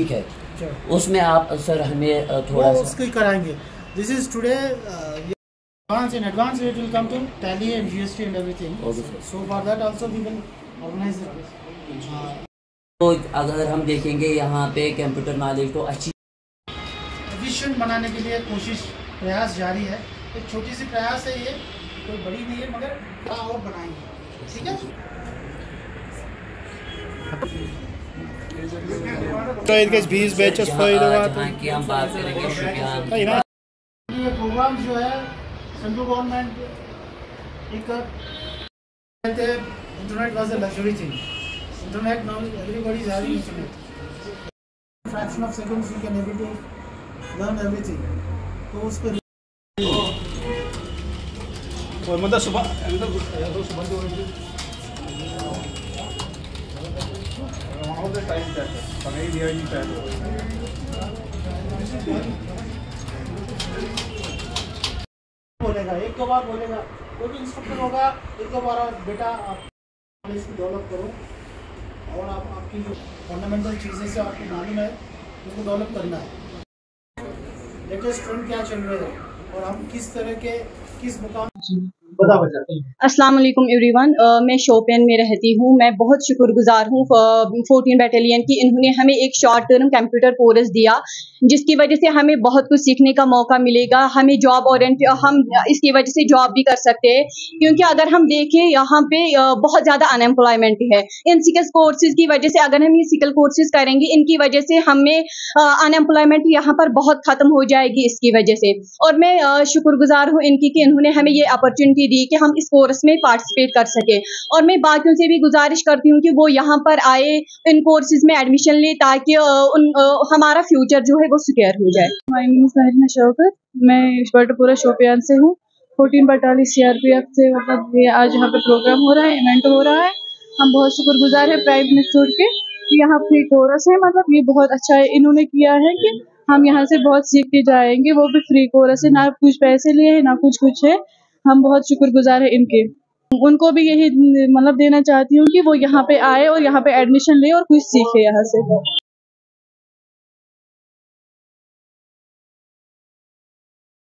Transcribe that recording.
ठीक है। उसमें आप सर हमें थोड़ा सा उसको कराएँगे। This is today advance in advance it will come to tally and gst and everything. Okay, sir. so for that also we will organize it uh, तो अगर हम देखेंगे यहाँ पे कंप्यूटर नॉलेज तो अच्छी एफिशिएंट बनाने के लिए कोशिश प्रयास जारी है। एक छोटी सी प्रयास है ये कोई बड़ी नहीं है मगर थोड़ा और बनाएँगे। ठीक है? जहाँ fayda अ, var. जहाँ की हम बात करेंगे शुपियान Hayır, hayır. ये प्रोग्राम जो है सेंट्रल गवर्नमेंट एक कहते internet was a luxury thing internet now everybody is having internet fraction of seconds you can able to learn everything तो उस पर Ormanda suba, anda bu suba da oyuncu. All the time that. Pagay diya बोलेगा, एक दो बार बोलेगा कोई instructor होगा, एक दो बार बेटा, आप इसको डेवलप करो, और आप, आपकी जो फंडामेंटल चीज़ें से आपको मालूम है उसको डेवलप करना है लेटेस्ट ट्रेंड क्या चल रहा है, और हम किस तरह के, किस मुकाम अस्सलाम वालेकुम एवरीवन मैं शोपियन में रहती हूँ। मैं बहुत शुक्रगुजार हूँ फोर्टीन बैटालियन की, इन्होंने हमें एक शॉर्ट टर्म कंप्यूटर कोर्स दिया, जिसकी वजह से हमें बहुत कुछ सीखने का मौका मिलेगा, हमें जॉब और हम इसकी वजह से जॉब भी कर सकते हैं, क्योंकि अगर हम देखें, यहाँ पे बहुत ज़्यादा अनएम्प्लॉयमेंट है। इन स्किल कोर्सेज की वजह से अगर हम ये स्किल कोर्सेज करेंगे, इनकी वजह से हमें अनएम्प्लॉयमेंट यहाँ पर बहुत ख़त्म हो जाएगी इसकी वजह से। और मैं शुक्रगुजार हूँ इनकी कि इन्होंने हमें ये अपॉर्चुनिटी दी कि हम इस कोर्स में पार्टिसिपेट कर सके। और मैं बाकियों से भी गुजारिश करती हूँ कि वो यहाँ पर आए, इन कोर्सेज में एडमिशन ले ताकि उन हमारा फ्यूचर जो है वो सिक्योर हो जाए। मैं बटपुरा शोपियान से हूँ। फोर्टीन बटाली सीआरपीएफ से मतलब ये आज यहाँ पे प्रोग्राम हो रहा है इवेंट हो रहा है। हम बहुत शुक्रगुजार है प्राइम मिनिस्टर के यहाँ फ्री कोर्स है। मतलब ये बहुत अच्छा है इन्होंने किया है कि हम यहाँ से बहुत सीख के जाएँगे। वो भी फ्री कोर्स है। ना कुछ पैसे लिए है, ना कुछ कुछ है। हम बहुत शुक्रगुजार हैं इनके। उनको भी यही मतलब देना चाहती हूँ कि वो यहाँ पे आए और यहाँ पे एडमिशन ले और कुछ सीखे यहाँ से।